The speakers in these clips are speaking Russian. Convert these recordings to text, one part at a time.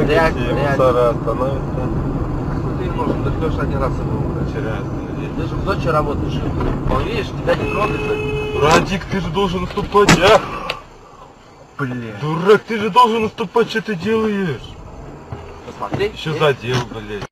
Реально, реально. мусора остановится. Ну, Ты, может, вдохнешь один раз его. Надеюсь. Ты же в ночи работаешь. Он, видишь, тебя не трогает. Радик, ты же должен наступать, а? Блин. Дурак, ты же должен наступать, что ты делаешь? Посмотри. Еще задел, блядь.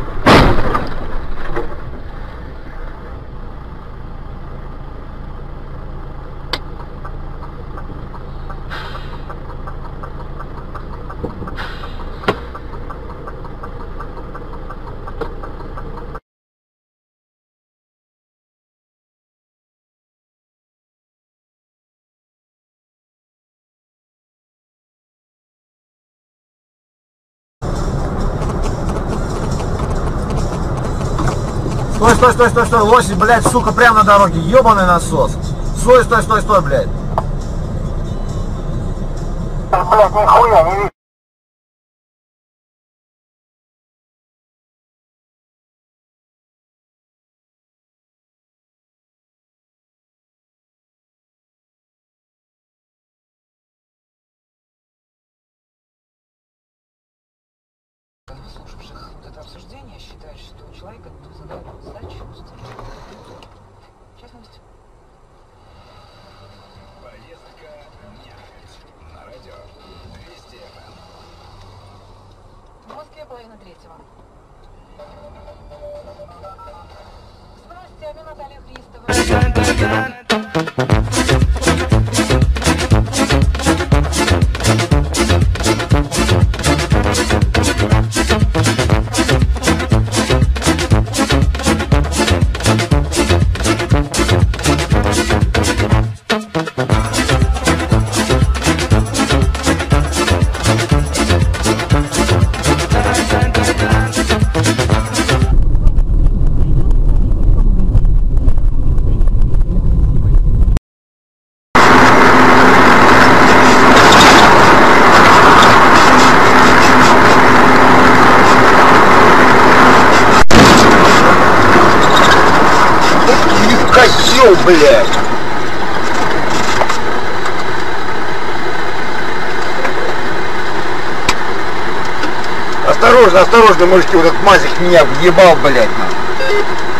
Стой, стой, стой, стой, стой, лошадь, блядь, сука, прямо на дороге, ебаный насос. Стой, стой, стой, стой, блядь. Блядь, нихуя не. Обсуждение считают, что у человека задают задачу в частности Поездка. На радио 200 FM. в Москве половина третьего. С новостями Наталья Христова. Козел, блядь. Осторожно, осторожно, мужики, вот этот мазик меня въебал, блядь. нахуй.